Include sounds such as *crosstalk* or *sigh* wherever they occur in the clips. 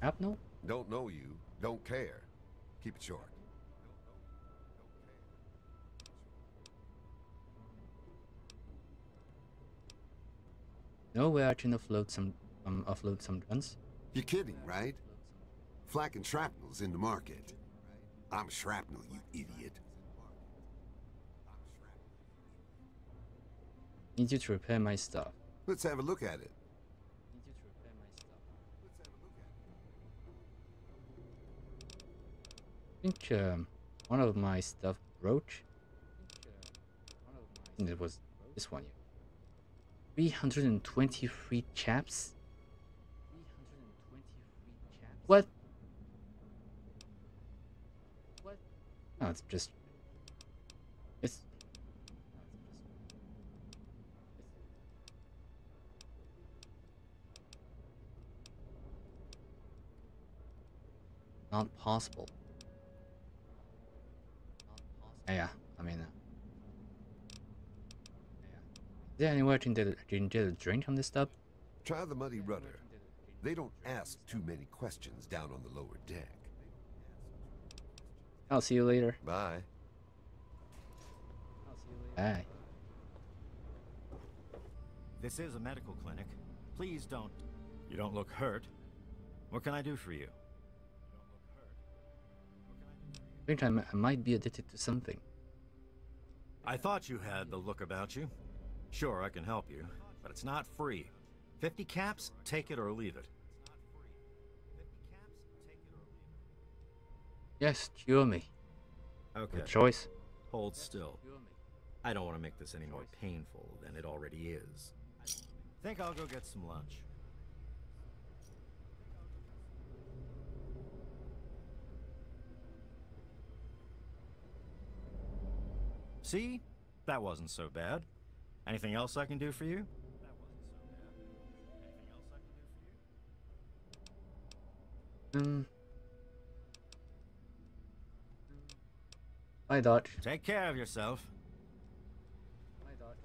Shrapnel? Don't know you, don't care. Keep it short. No way I can offload some um, offload some guns? You're kidding, right? Flak and shrapnel's in the market. I'm shrapnel, you idiot. Need you to repair my stuff. Let's have a look at it. Need you to repair my stuff. I think um, one of my stuff broke. Think it was this one. 323 chaps? What? What? No, it's just... It's... Not possible. Yeah, I mean... Uh, is there anywhere I can get a, get a drink on this stuff? Try the Muddy Rudder. They don't ask too many questions down on the lower deck. I'll see you later. Bye. Bye. This is a medical clinic. Please don't. You don't look hurt. What can I do for you? Think I, might be addicted to something. I thought you had the look about you. Sure, I can help you, but it's not free. 50 caps, take it or leave it. Yes, cure me. Okay. Good choice. Hold still. I don't want to make this any more painful than it already is. Think I'll go get some lunch. See? That wasn't so bad. Anything else I can do for you? Um. Bye, Dot. Take care of yourself. Bye, Dot.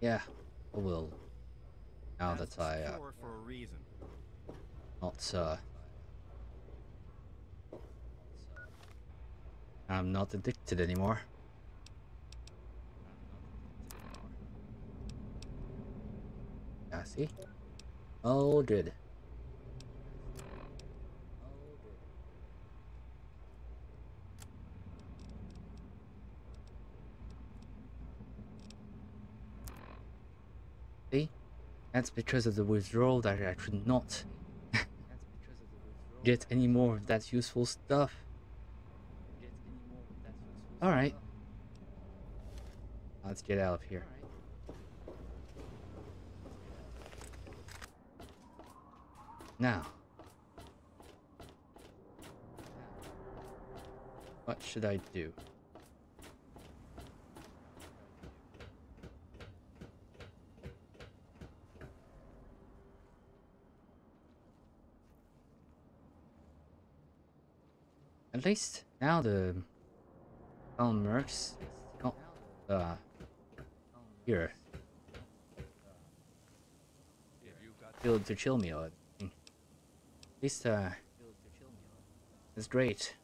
Yeah, I will. Now That's that I uh, for a reason. not uh, I'm not addicted anymore. Yeah, see? Oh, good. See? That's because of the withdrawal that I could not *laughs* get any more of that useful stuff. Alright. Let's get out of here. Now. What should I do? At least now the Colin Mercs oh, uh here. Feel to chill me out. At least uh it's great.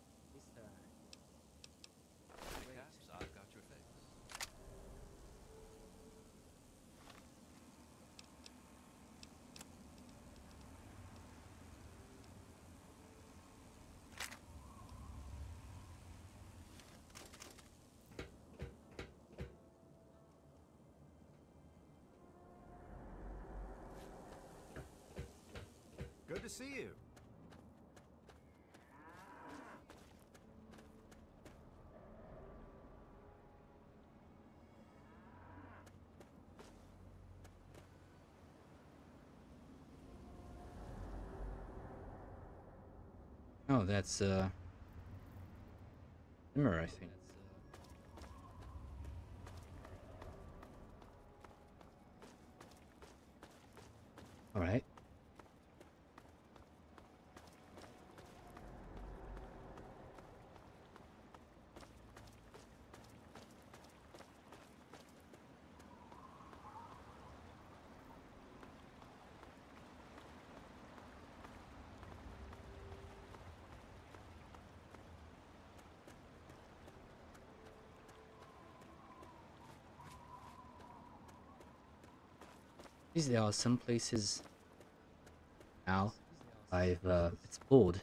Good to see you. Oh, that's uh Simmer, I think. Alright. These there are some places now I've uh, explored.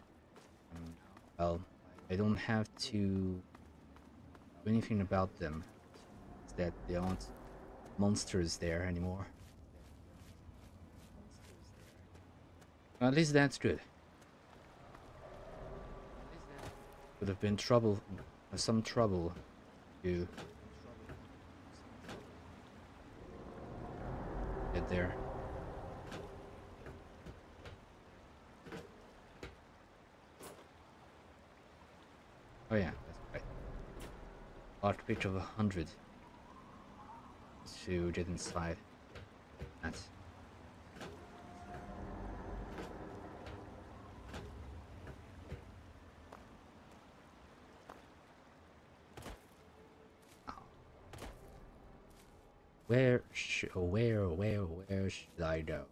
Well, I don't have to do anything about them. It's that there aren't monsters there anymore. At least that's good. Would have been trouble, some trouble to get there. Oh yeah, that's right. Picture of a hundred to get inside. That's Where, sh where, where, where should I go?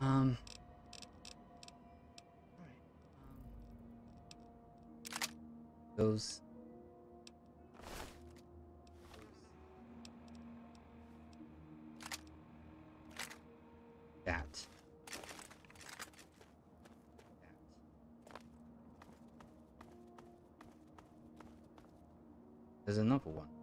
Um... Those... That. There's another one.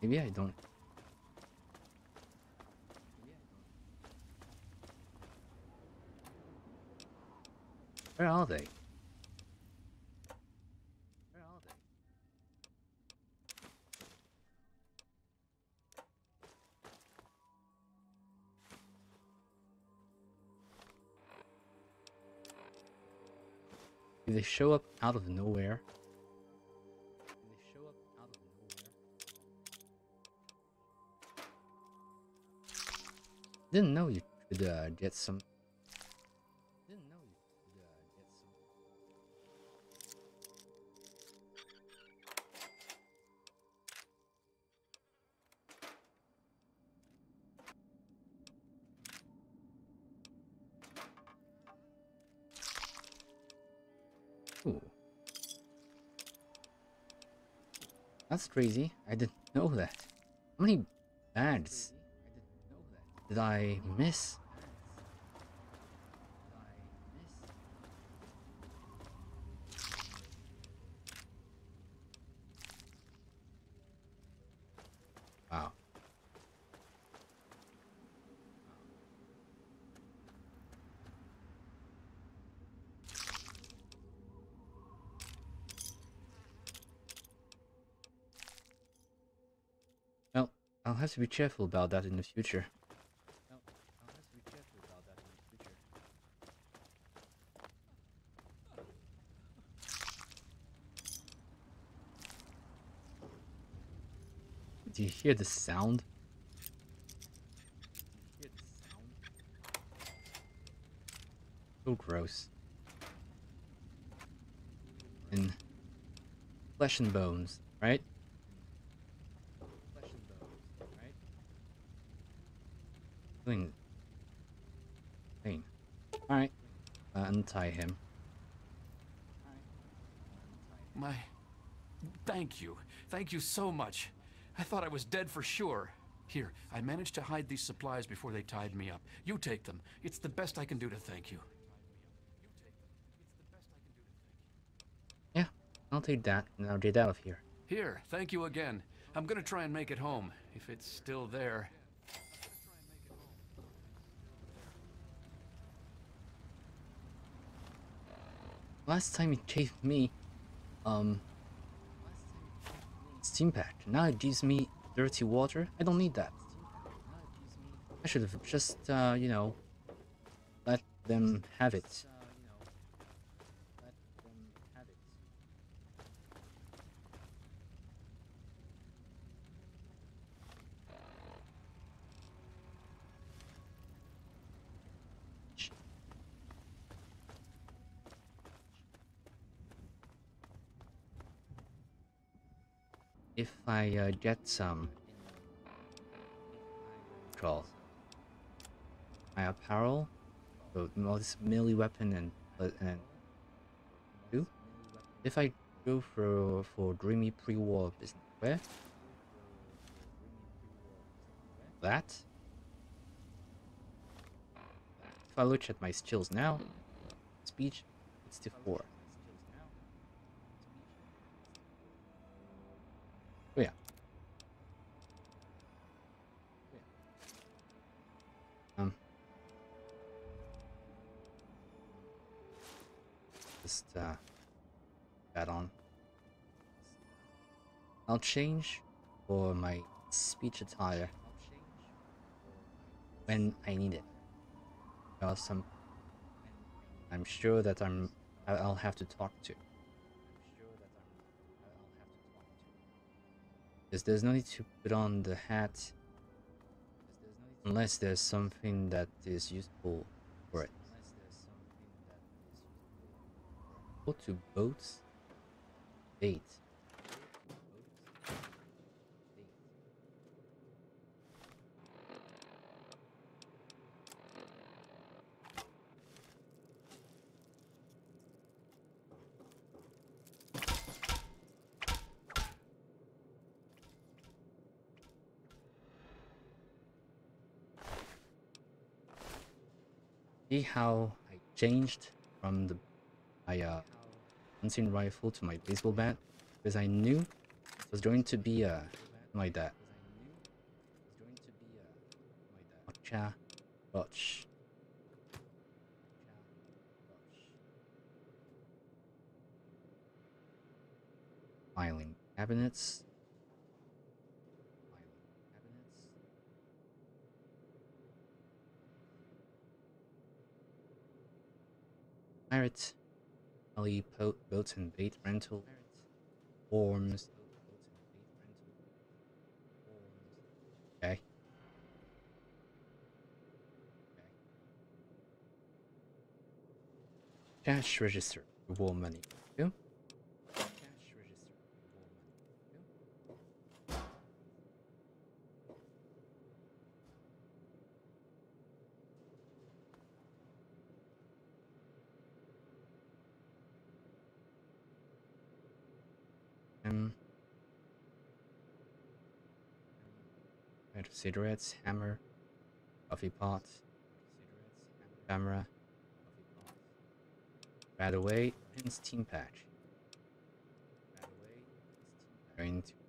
Maybe I don't. Where are they? Do they show up out of nowhere? They show up out of nowhere? Didn't know you could uh, get some. Crazy. I didn't know that. How many bags did I miss? Wow. Well, I'll have to be careful about that in the future. I'll have to be careful about that in the future. Do you hear the sound? Do you hear the sound? So gross. And flesh and bones, right? Flesh and bones, right? Feeling pain. Alright. Uh, untie him. My. Thank you. Thank you so much. I thought I was dead for sure. Here, I managed to hide these supplies before they tied me up. You take them. It's the best I can do to thank you. Yeah, I'll take that and I'll get out of here. Here, thank you again. I'm gonna try and make it home, if it's still there. Last time it gave me, um, Stimpak. Now it gives me dirty water. I don't need that. I should have just, uh, you know, let them have it. If I uh, get some control, my apparel, so this melee weapon and and two. If I go for for dreamy pre-war business wear, that. If I look at my skills now, speech, it's to four. Just uh, that on. I'll change for my speech attire when I need it. Because some, I'm sure that I'm, I'll have to talk to. Because there's no need to put on the hat unless there's something that is useful for it. To boats. Bait. See how I changed from the my uh hunting rifle to my baseball bat because I knew it was going to be uh, like that. Gotcha. Gotch. Filing cabinets. Filing po boats and bait rental. Forms. Okay. Cash register. Reward money. Yeah. Um. Right, cigarettes, hammer, coffee pot, camera, Right away, and Stimpak. Right away, steam patch.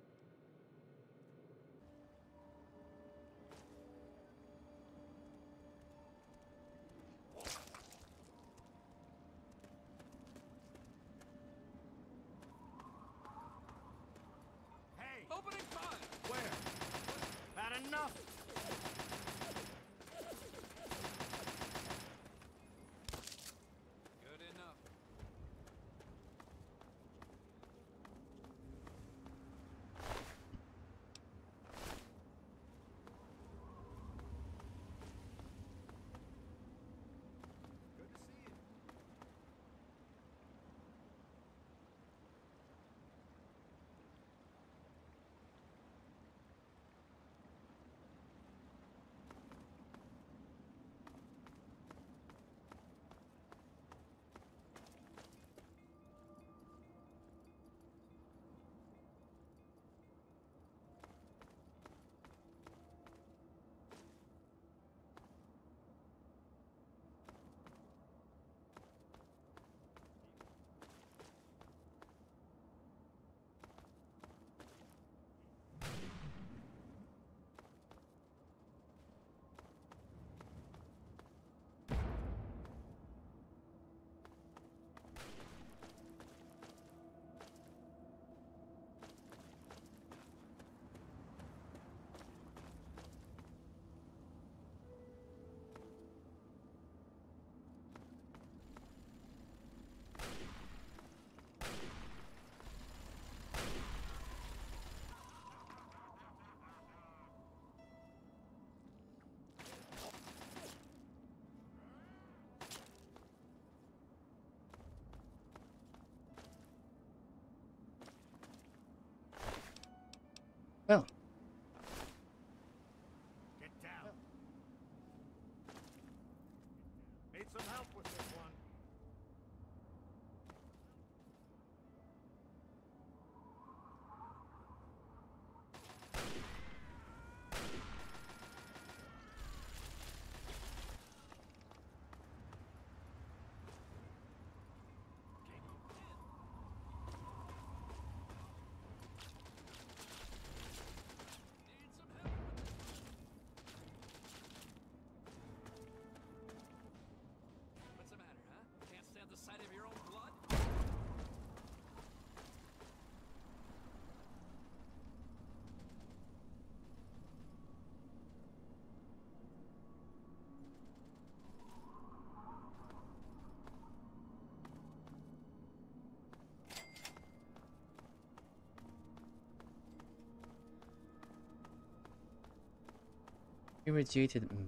Irradiated. mm.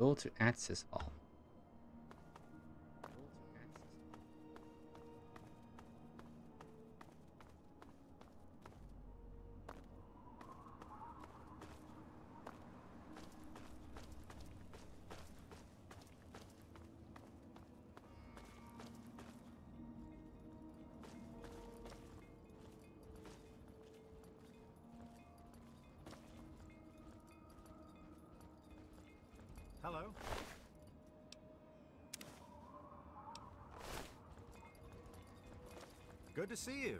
Go to access all. See you.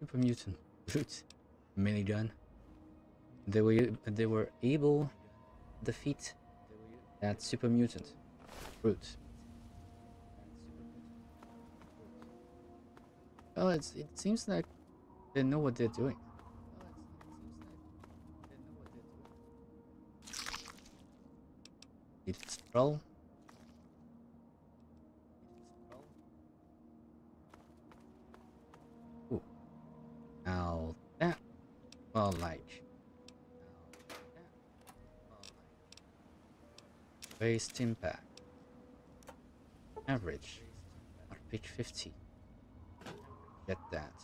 Super mutant brute minigun. They were they were able to defeat that super mutant brute. Well, it's, it seems like they know what they're doing. It's troll. Ooh. Now that, well, like. Waste impact. Average. Pick 50. Get that.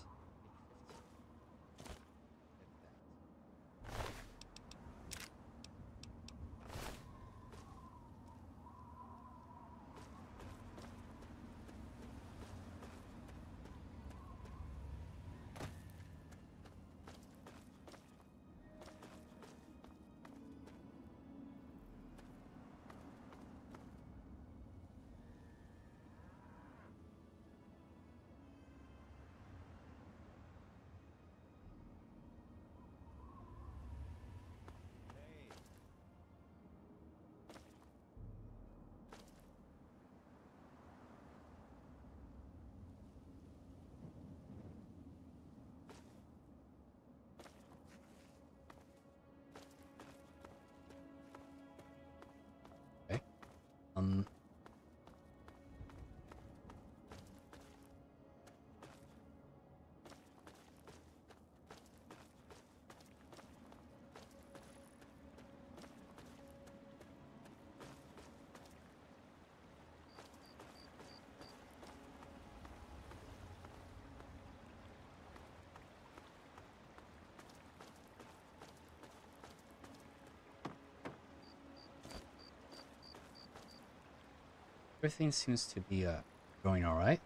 Everything seems to be uh, going all right.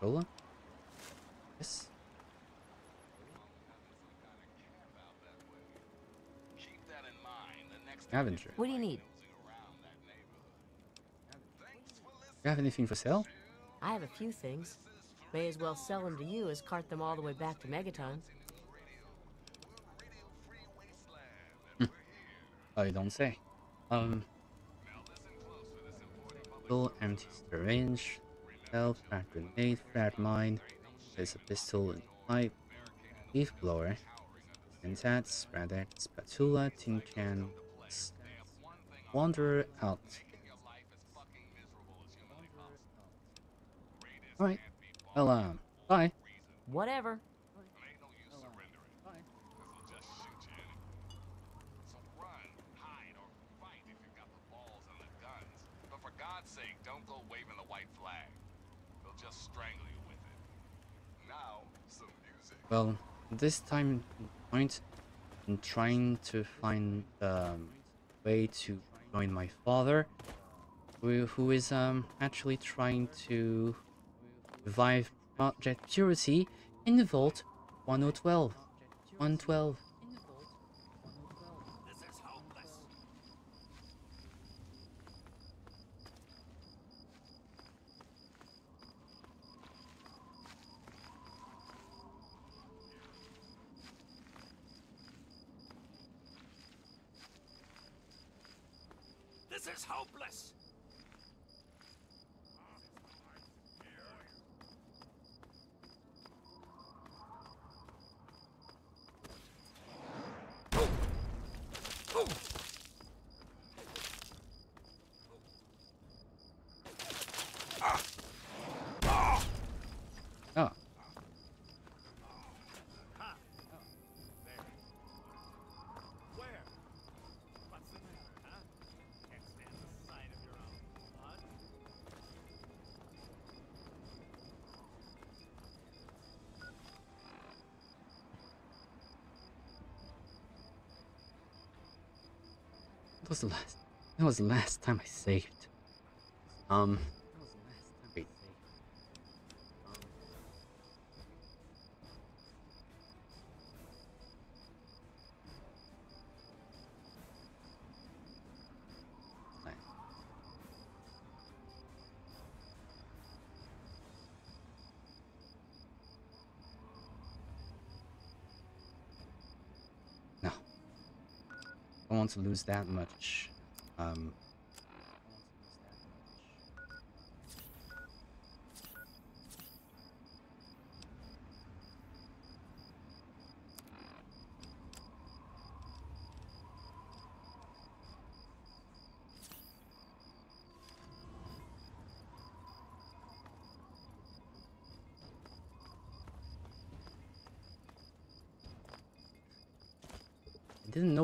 Rolla? Yes. Scavenger. What do you need? You have anything for sale? I have a few things. May as well sell them to you as cart them all the way back to Megaton. Oh, you don't say. Um. Full empty syringe, self, frag grenade, frag mine. There's a pistol and pipe, leaf blower, Sentat, spreader, spatula, tin can, wanderer out. Alright. Well, um, bye. Whatever. But for God's sake, don't go waving the white flag. They'll just strangle you with it. Now, some music. Well, this time point, I'm trying to find a um, way to join my father, who, who is um actually trying to revive Project Purity in the Vault 1012. 112. This is hopeless. That was the last. That was the last time I saved. Um. Wait. Fine. No. I don't want to lose that much. Um.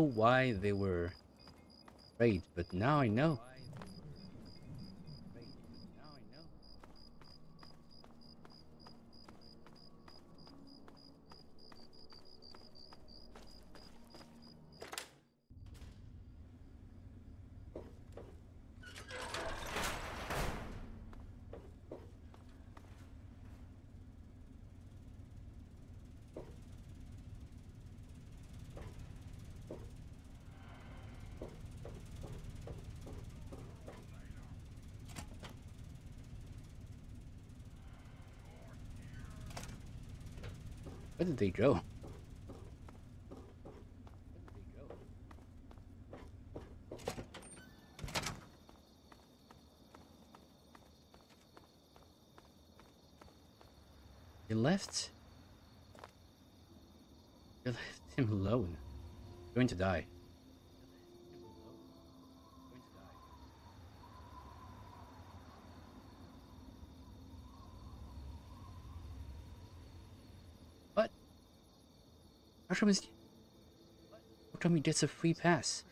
Why they were afraid, but now I know. Did they go? They left. They left him alone. Going to die. Come he gets a free pass?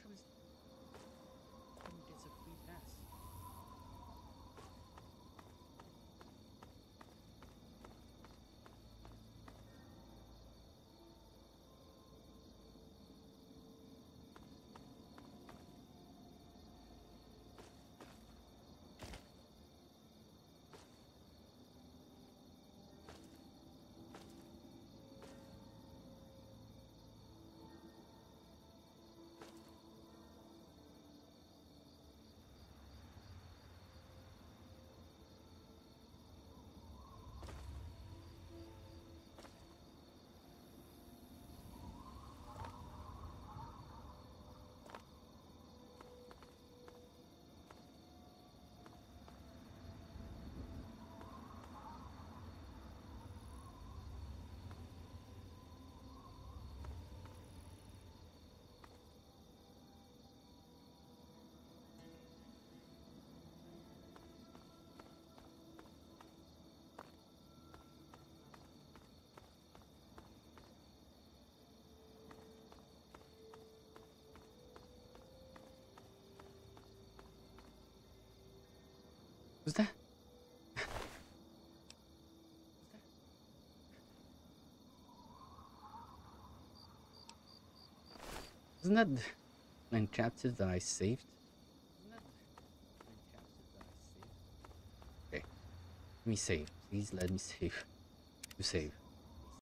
Who's that? Isn't that the man captive that I saved? Okay. Let me save. Please let me save. You save.